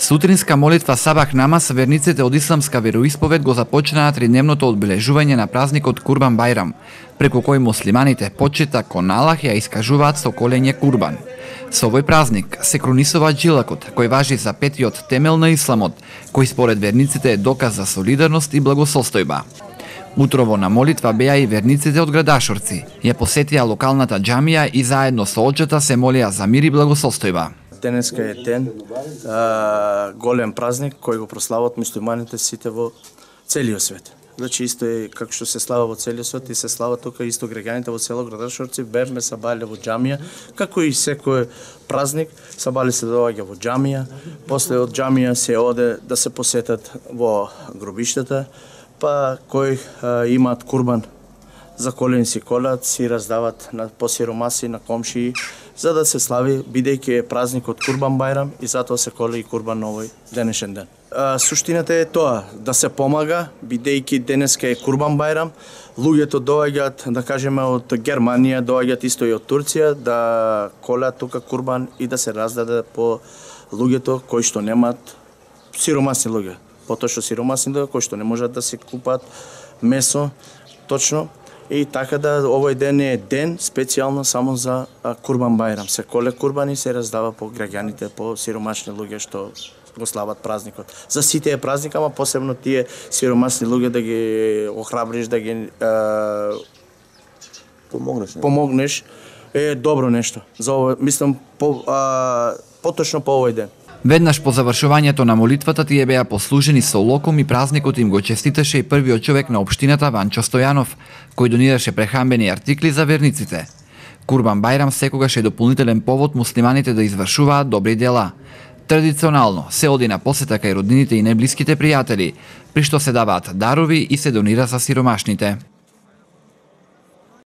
Сутринска молитва Сабах Намаз верниците од исламска вероисповед го започнаа тридневното одбележување на празникот Курбан Бајрам, преку кој муслиманите почита кон Аллах ја искажуваат со колење курбан. Со овој празник се крунисува джилакот, кој важи за петиот темел на исламот, кој според верниците е доказ за солидарност и благосостојба. Утрово на молитва беа и верниците од Градашорци. Ја посетија локалната џамија и заедно со очата се молија за мир и благосостојба денеска е ден, а, голем празник кој го прослават муслиманите сите во целиот свет. Значи исто е како што се слава во целиот свет и се слава тука исто граѓаните во село Градашорци, бевме сабале во џамија, како и секој празник, сабале се доаѓа во џамија, после од џамија се оде да се посетат во гробиштата, па кои а, имаат курбан за колени си колат, си раздават на посиромаси, на комшии, за да се слави, бидејќи е празникот Курбан Бајрам и затоа се коли и Курбан на овој денешен ден. А, суштината е тоа, да се помага, бидејќи денеска е Курбан Бајрам, луѓето доаѓаат, да кажеме, од Германија, доаѓаат исто и од Турција, да колат тука Курбан и да се раздаде по луѓето кои што немаат сиромасни луѓе. Потоа што сиромасни луѓе кои што не можат да се купат месо, точно, И така да овој ден е ден специјално само за Курбан Бајрам. Се коле курбани се раздава по граѓаните, по сиромашни луѓе што го слават празникот. За сите е празник, ама посебно тие сиромасни луѓе да ги охрабриш, да ги е, помогнеш. Не? Помогнеш е добро нешто. За ово, мислам по а, поточно по овој ден. Веднаш по завршувањето на молитвата тие беа послужени со локом и празникот им го честиташе и првиот човек на општината Ванчо Стојанов, кој донираше прехамбени артикли за верниците. Курбан Бајрам секогаш е дополнителен повод муслиманите да извршуваат добри дела. Традиционално се оди на посета кај роднините и неблиските пријатели, при што се даваат дарови и се донира за сиромашните.